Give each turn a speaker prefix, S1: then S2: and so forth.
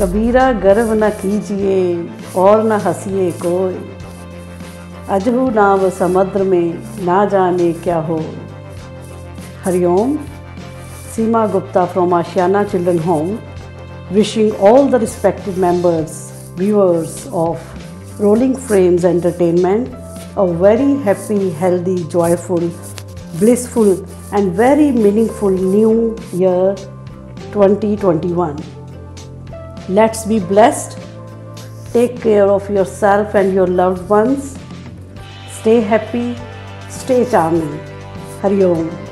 S1: कबीरा गर्व न कीजिए और न हसीिए कोई। अजहू नाव समुद्र में ना जाने क्या हो। Hariom Seema Gupta from Ashiyana children home. Wishing all the respective members viewers of rolling frames entertainment a very happy healthy joyful blissful and very meaningful new year 2021 Let's be blessed. Take care of yourself and your loved ones. Stay happy, stay charming. Hari Om.